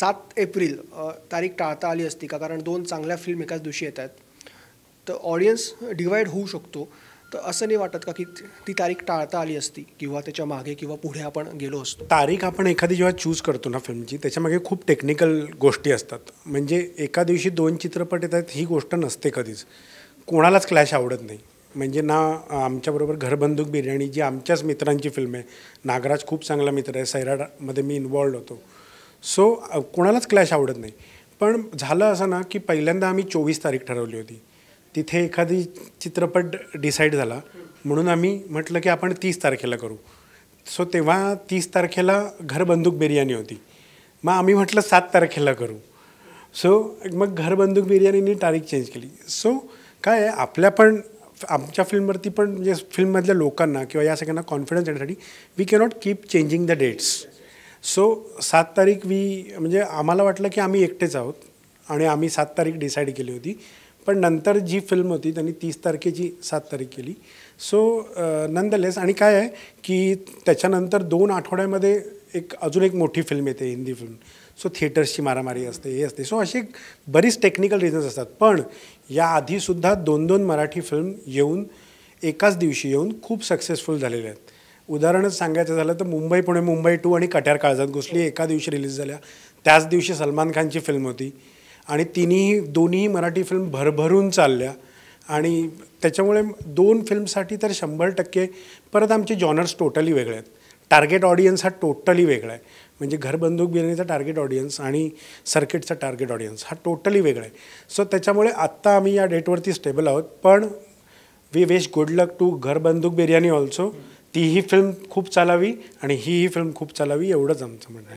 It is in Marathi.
सात एप्रिल तारीख टाळता आली असती का? कारण दोन चांगल्या फिल्म एकाच दिवशी येत आहेत. तर ऑडियन्स डिवाईड होऊ शकतो. तर असं नाही वाटत का की ती- ती तारीख टाळता आली असती किंवा त्याच्यामागे किंवा पुढे आपण गेलो असतो? तारीख आपण एखादी जेव्हा चूज करतो ना फिल्मची त्याच्यामागे खूप टेक्निकल गोष्टी असतात. म्हणजे एका दिवशी दोन चित्रपट येतात ही गोष्ट नसते कधीच. कोणालाच क्लॅश आवडत नाही. म्हणजे ना आमच्याबरोबर घरबंदूक बिर्याणी जी आमच्याच मित्रांची फिल्म आहे. नागराज खूप चांगला मित्र आहे. सैराटमध्ये मी इन्वॉल्ड होतो. सो कोणालाच क्लॅश आवडत नाही. पण झालं असं ना की पहिल्यांदा आम्ही चोवीस तारीख ठरवली होती. तिथे एखादी चित्रपट डिसाईड झाला. म्हणून आम्ही म्हटलं की आपण तीस तारखेला करू. सो तेव्हा तीस तारखेला घर बंदूक बिर्याणी होती. मग आम्ही म्हटलं सात तारखेला करू. सो मग घर बंदूक बिर्याणीनी तारीख चेंज केली. सो काय आहे आपल्या पण आमच्या फिल्मवरती पण म्हणजे फिल्ममधल्या लोकांना किंवा या सगळ्यांना कॉन्फिडन्स येण्यासाठी we cannot keep changing the dates so सात तारीख वी म्हणजे आम्हाला वाटलं की आम्ही एकटेच आहोत आणि आम्ही सात तारीख डिसाईड केली होती. पण नंतर जी फिल्म होती त्यांनी तीस तारखेची सात तारीख केली. सो नंदलेस आणि काय आहे की त्याच्यानंतर दोन आठवड्यामध्ये एक अजून एक मोठी फिल्म येते हिंदी फिल्म सो थिएटर्सची मारामारी असते हे असते. सो अशी बरीच टेक्निकल रिझन्स असतात. पण याआधीसुद्धा दोन दोन मराठी फिल्म येऊन एकाच दिवशी येऊन खूप सक्सेसफुल झालेल्या आहेत. उदाहरणच सांगायचं झालं तर मुंबई पुणे मुंबई टू आणि कट्यार काळजात घुसली. एका दिवशी रिलीज झाल्या. त्याच दिवशी सलमान खानची फिल्म होती. आणि तिन्ही दोन्ही मराठी फिल्म भरभरून चालल्या. आणि त्याच्यामुळे दोन फिल्मसाठी तर शंभर टक्के परत आमचे जॉनर्स टोटली वेगळे आहेत. टार्गेट ऑडियन्स हा टोटली वेगळा आहे. म्हणजे घरबंदूक बिर्याणीचा टार्गेट ऑडियन्स आणि सर्किटचा टार्गेट ऑडियन्स हा टोटली वेगळा आहे. सो त्याच्यामुळे आत्ता आम्ही या डेटवरती स्टेबल आहोत. पण we wish good luck to Ghar Banduk Biryani also तीही फिल्म खूप चालावी आणि ही ही फिल्म खूप चालावी एवढंच आमचं म्हणणं आहे.